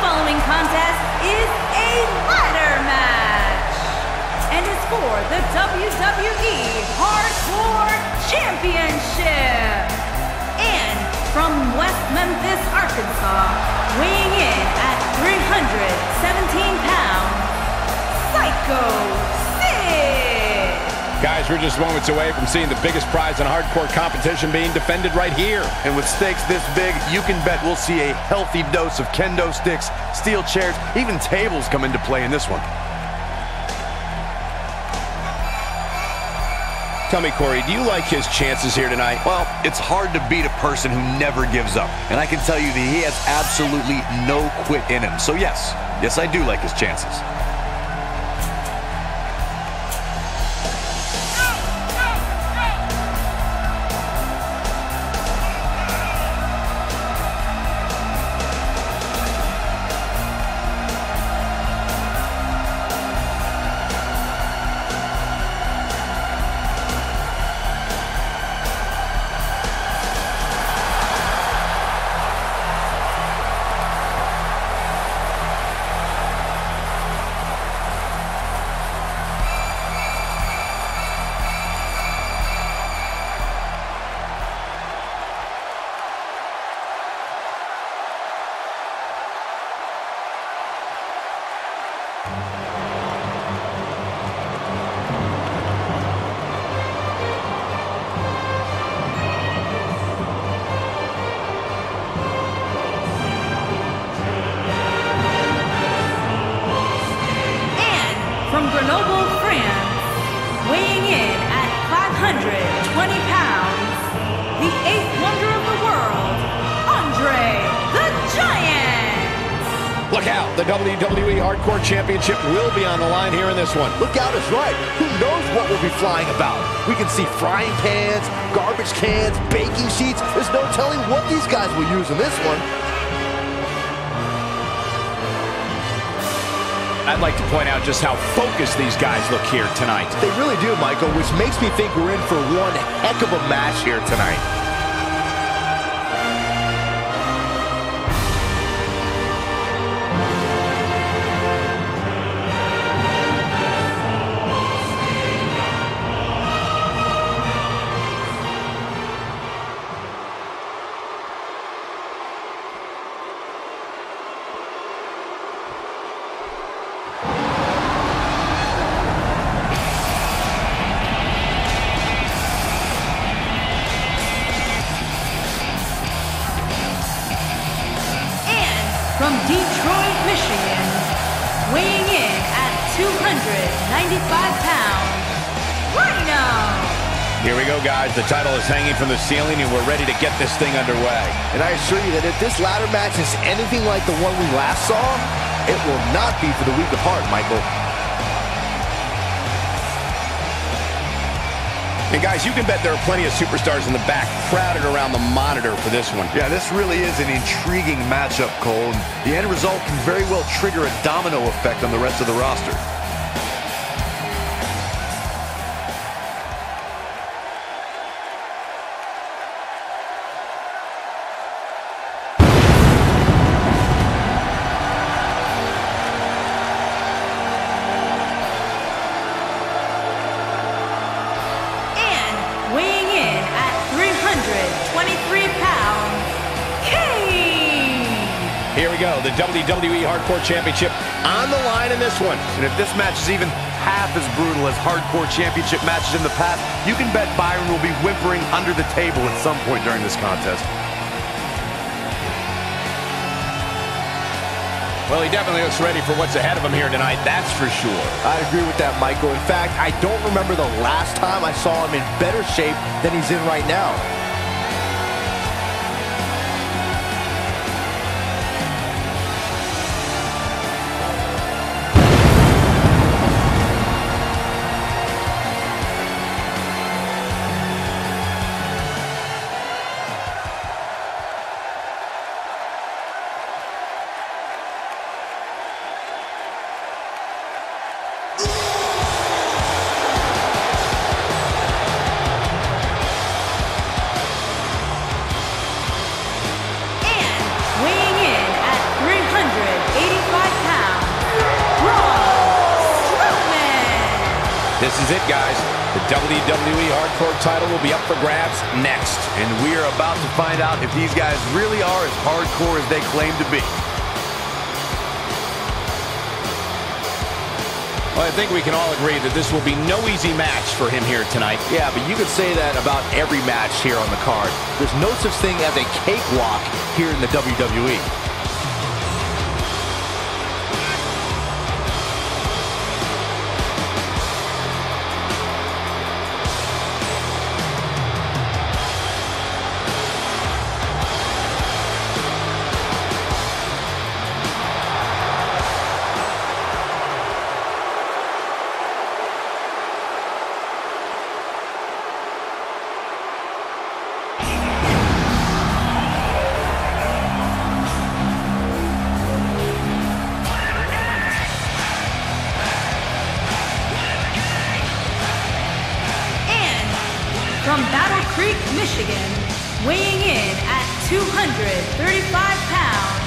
following contest is a ladder match and is for the WWE Hardcore Championship. And from West Memphis, Arkansas, weighing in at 317 pounds, Sycho Sid. Guys, we're just moments away from seeing the biggest prize in hardcore competition being defended right here. And with stakes this big, you can bet we'll see a healthy dose of kendo sticks, steel chairs, even tables come into play in this one. Tell me, Corey, do you like his chances here tonight? Well, it's hard to beat a person who never gives up. And I can tell you that he has absolutely no quit in him. So yes, yes, I do like his chances. Grenoble, France, weighing in at 520 pounds, the eighth wonder of the world, Andre the Giant. Look out, the WWE Hardcore Championship will be on the line here in this one. Look out is right. Who knows what we'll be flying about? We can see frying pans, garbage cans, baking sheets. There's no telling what these guys will use in this one. I'd like to point out just how focused these guys look here tonight. They really do, Michael, which makes me think we're in for one heck of a match here tonight. Detroit, Michigan, weighing in at 295 pounds, Rhyno. Here we go, guys. The title is hanging from the ceiling, and we're ready to get this thing underway. And I assure you that if this ladder match is anything like the one we last saw, it will not be for the weak of heart, Michael. And guys, you can bet there are plenty of superstars in the back crowded around the monitor for this one. Yeah, this really is an intriguing matchup, Cole. and The end result can very well trigger a domino effect on the rest of the roster. WWE Hardcore Championship on the line in this one. And if this match is even half as brutal as hardcore championship matches in the past, you can bet Byron will be whimpering under the table at some point during this contest. Well, he definitely looks ready for what's ahead of him here tonight, that's for sure. I agree with that, Michael. In fact, I don't remember the last time I saw him in better shape than he's in right now. This is it, guys. The WWE Hardcore title will be up for grabs next. And we are about to find out if these guys really are as hardcore as they claim to be. Well, I think we can all agree that this will be no easy match for him here tonight. Yeah, but you could say that about every match here on the card. There's no such thing as a cakewalk here in the WWE. Michigan, weighing in at 235 pounds,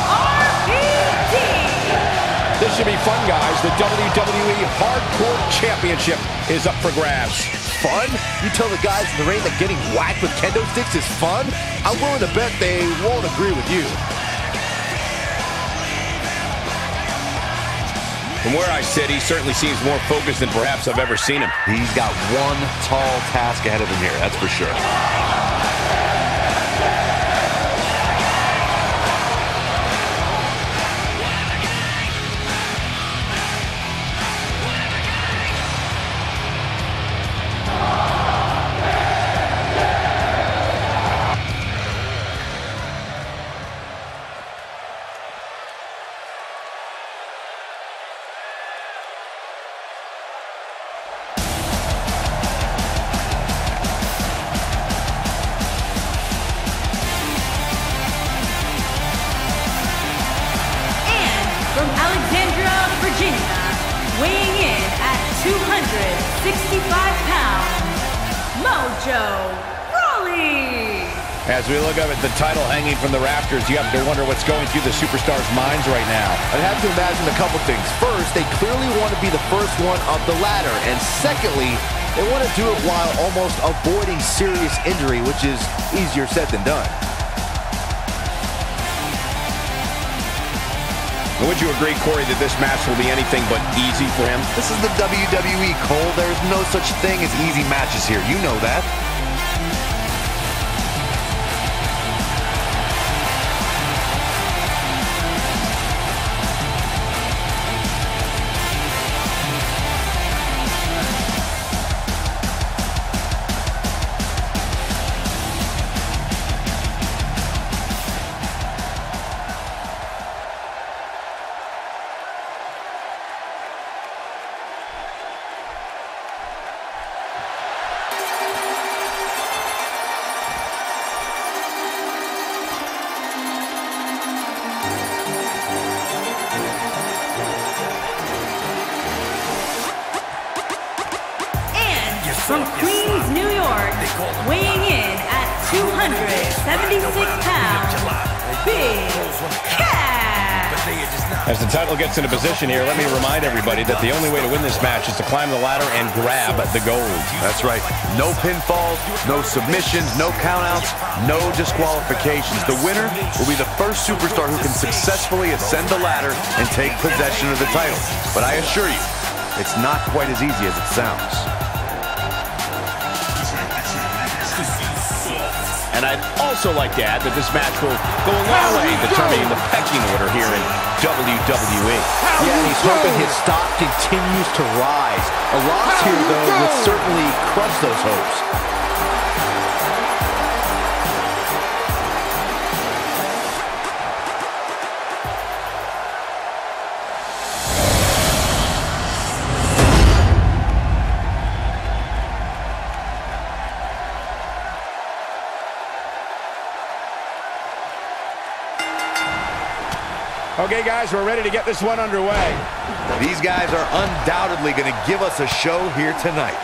RVD. This should be fun, guys. The WWE Hardcore Championship is up for grabs. Fun? You tell the guys in the ring that getting whacked with kendo sticks is fun? I'm willing to bet they won't agree with you. From where I sit, he certainly seems more focused than perhaps I've ever seen him. He's got one tall task ahead of him here, that's for sure. 265 pounds, Mojo Rawley. As we look up at the title hanging from the rafters, you have to wonder what's going through the superstars' minds right now. I'd have to imagine a couple things. First, they clearly want to be the first one up the ladder. And secondly, they want to do it while almost avoiding serious injury, which is easier said than done. Would you agree, Corey, that this match will be anything but easy for him? This is the WWE, Cole. There's no such thing as easy matches here. You know that. From Queens, New York, weighing in at 276 pounds, Big Cass. As the title gets into position here, let me remind everybody that the only way to win this match is to climb the ladder and grab the gold. That's right. No pinfalls, no submissions, no countouts, no disqualifications. The winner will be the first superstar who can successfully ascend the ladder and take possession of the title. But I assure you, it's not quite as easy as it sounds. And I'd also like to add that this match will go a long way in determining the pecking order here in WWE. Yeah, and he's hoping his stock continues to rise. A loss here, though, would certainly crush those hopes. Okay, guys, we're ready to get this one underway. These guys are undoubtedly going to give us a show here tonight.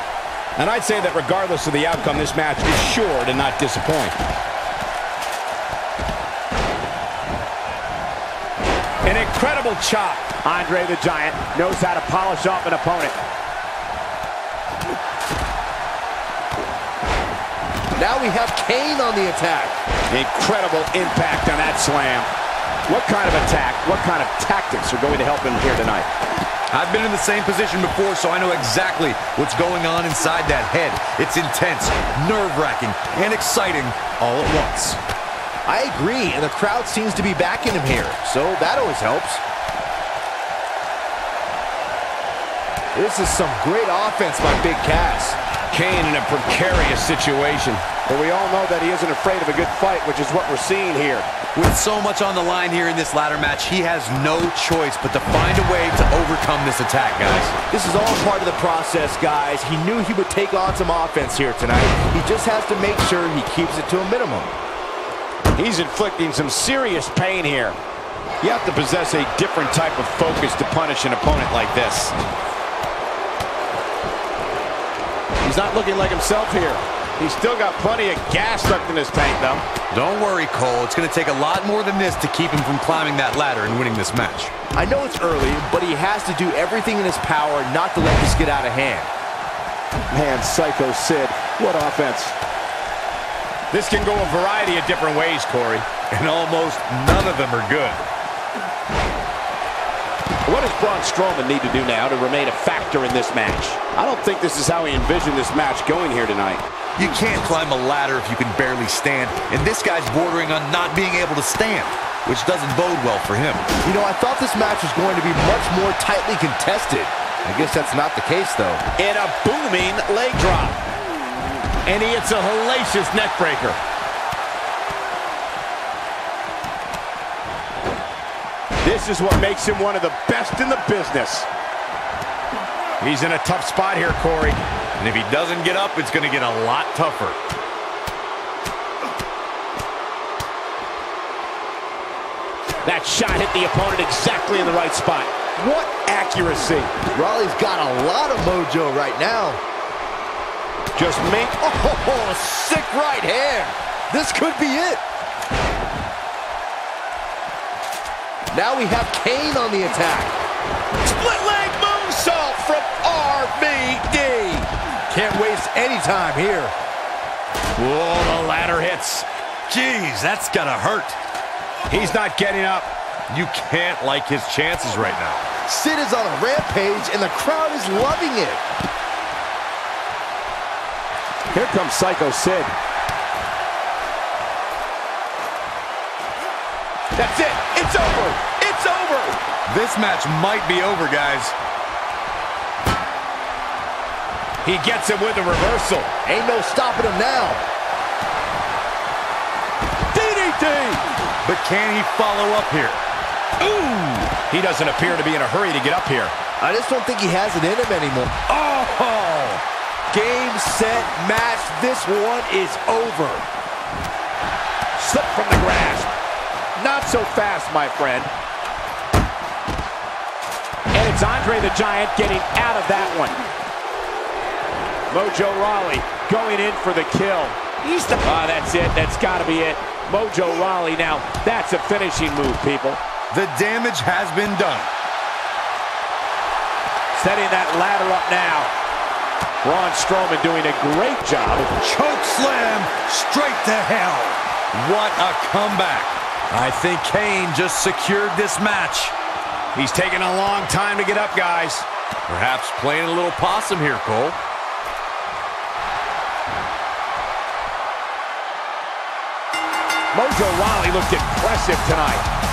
And I'd say that regardless of the outcome, this match is sure to not disappoint. An incredible chop. Andre the Giant knows how to polish off an opponent. Now we have Kane on the attack. Incredible impact on that slam. What kind of attack, what kind of tactics are going to help him here tonight? I've been in the same position before, so I know exactly what's going on inside that head. It's intense, nerve-wracking, and exciting all at once. I agree, and the crowd seems to be backing him here, so that always helps. This is some great offense by Big Cass. Kane in a precarious situation. But we all know that he isn't afraid of a good fight, which is what we're seeing here. With so much on the line here in this ladder match, he has no choice but to find a way to overcome this attack, guys. This is all part of the process, guys. He knew he would take on some offense here tonight. He just has to make sure he keeps it to a minimum. He's inflicting some serious pain here. You have to possess a different type of focus to punish an opponent like this. He's not looking like himself here. He's still got plenty of gas left in his tank, though. Don't worry, Cole. It's going to take a lot more than this to keep him from climbing that ladder and winning this match. I know it's early, but he has to do everything in his power not to let this get out of hand. Man, Sycho Sid, what offense. This can go a variety of different ways, Corey. And almost none of them are good. What does Braun Strowman need to do now to remain a factor in this match? I don't think this is how he envisioned this match going here tonight. You can't climb a ladder if you can barely stand, and this guy's bordering on not being able to stand, which doesn't bode well for him. You know, I thought this match was going to be much more tightly contested. I guess that's not the case, though. In a booming leg drop. And he hits a hellacious neckbreaker. This is what makes him one of the best in the business. He's in a tough spot here, Corey. And if he doesn't get up, it's going to get a lot tougher. That shot hit the opponent exactly in the right spot. What accuracy. Rawley's got a lot of mojo right now. Just make... Oh, sick right hand. This could be it. Now we have Kane on the attack. Split leg moonsault from RVD. Can't waste any time here. Whoa, the ladder hits. Jeez, that's gotta hurt. He's not getting up. You can't like his chances right now. Sid is on a rampage, and the crowd is loving it. Here comes Sycho Sid. That's it. It's over. It's over. This match might be over, guys. He gets him with a reversal. Ain't no stopping him now. DDT. But can he follow up here? Ooh. He doesn't appear to be in a hurry to get up here. I just don't think he has it in him anymore. Oh. Game, set, match. This one is over. Slip from the grasp. Not so fast, my friend. And it's Andre the Giant getting out of that one. Mojo Rawley going in for the kill. He's the... Ah, that's it. That's got to be it. Mojo Rawley now. That's a finishing move, people. The damage has been done. Setting that ladder up now. Braun Strowman doing a great job. Choke slam straight to hell. What a comeback. I think Kane just secured this match. He's taking a long time to get up, guys. Perhaps playing a little possum here, Cole. Mojo Rawley looked impressive tonight.